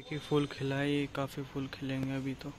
देखिए फूल खिलाए काफ़ी फूल खिलेंगे अभी तो।